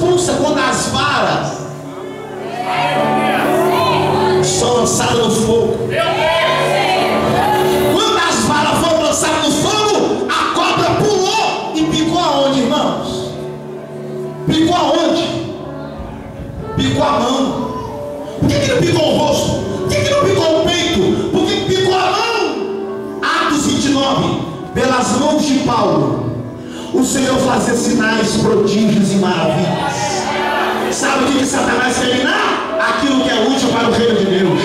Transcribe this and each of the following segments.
expulsa quando as varas são lançadas no fogo. Quando as varas foram lançadas no fogo, a cobra pulou e picou aonde, irmãos? Picou aonde? Picou a mão. Por que, que não picou o rosto? Por que, que não picou o peito? Por que, que picou a mão? Atos 29. Pelas mãos de Paulo, o Senhor fazia sinais, prodígios e maravilhas. Sabe o que, Satanás quer minar? Aquilo que é útil para o reino de Deus.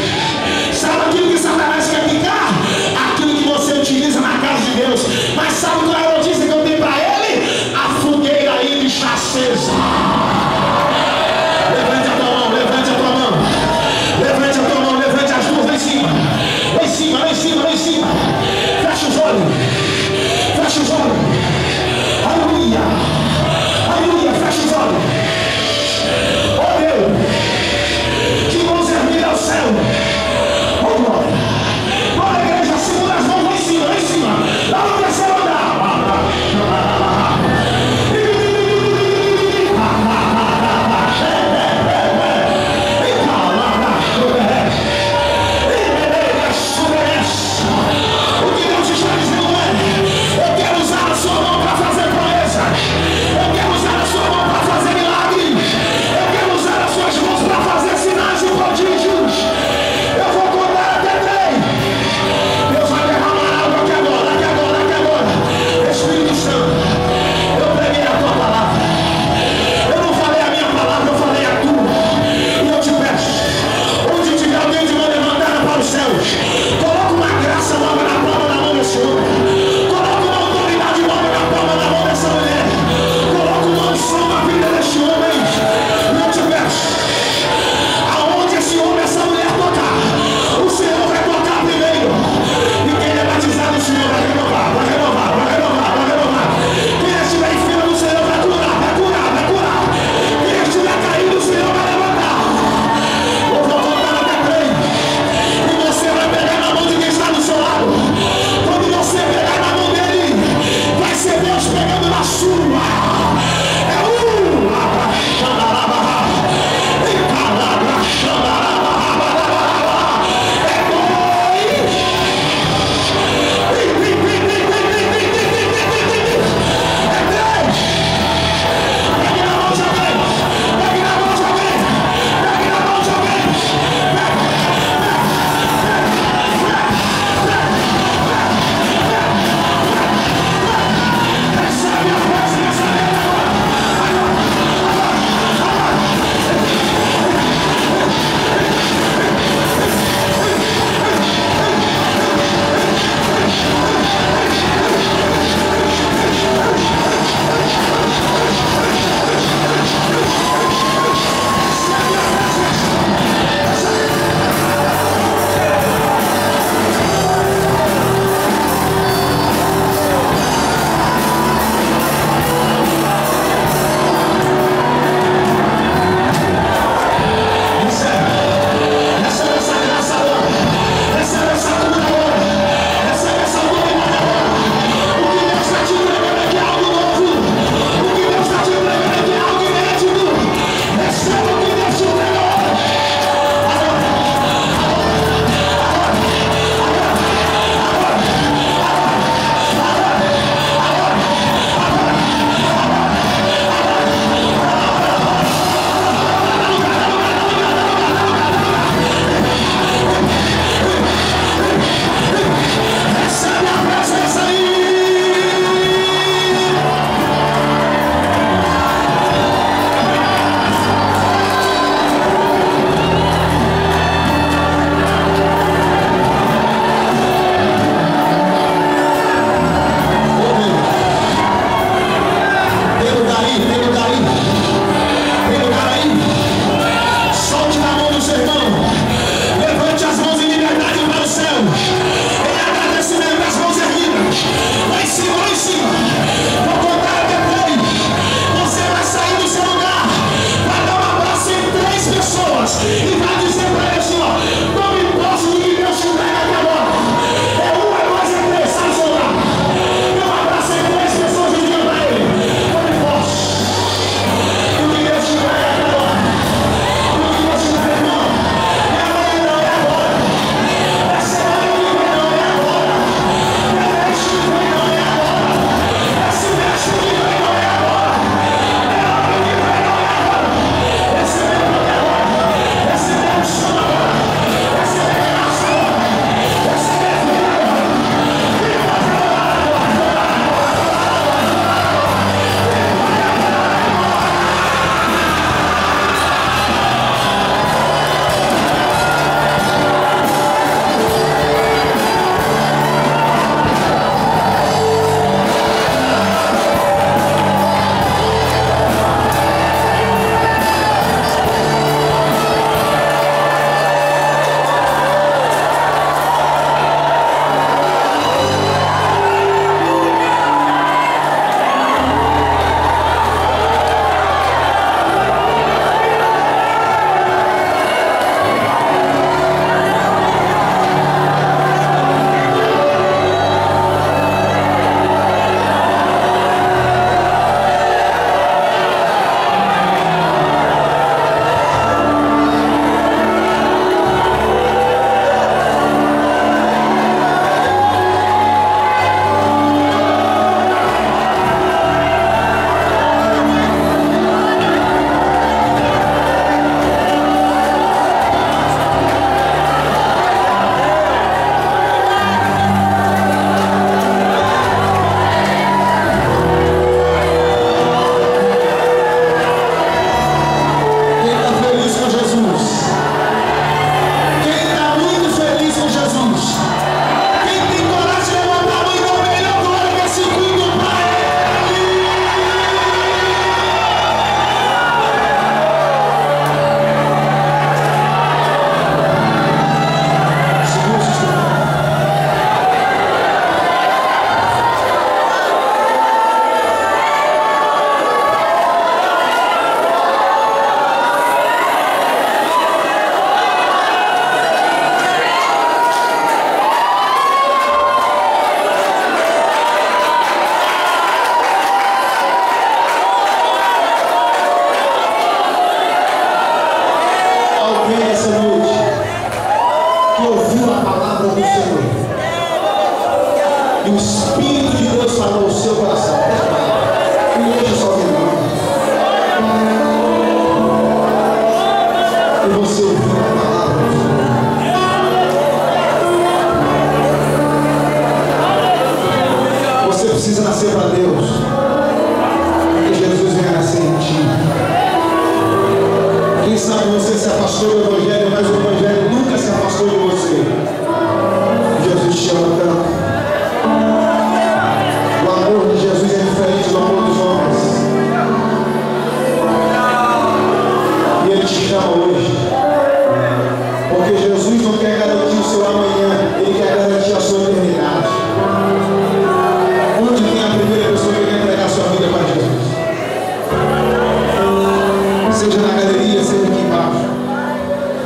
Precisa nascer para Deus.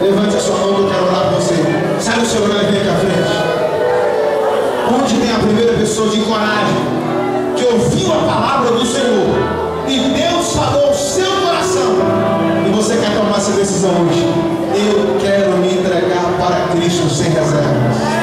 Levante a sua mão que eu quero orar por você. Sai do seu lugar e vem aqui à frente. Onde tem a primeira pessoa de coragem, que ouviu a palavra do Senhor e Deus falou ao seu coração, e você quer tomar essa decisão hoje? Eu quero me entregar para Cristo sem reservas.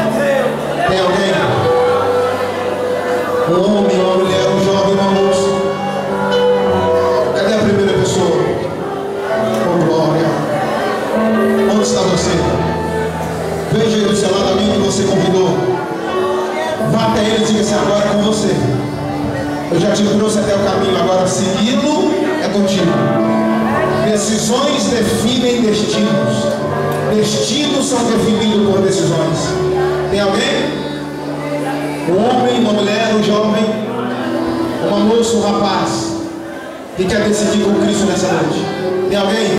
Te trouxe até o caminho, agora segui-lo é contigo. Decisões definem destinos. Destinos são definidos por decisões. Tem alguém? Um homem, uma mulher, um jovem, uma moça, um rapaz, que quer decidir com Cristo nessa noite. Tem alguém?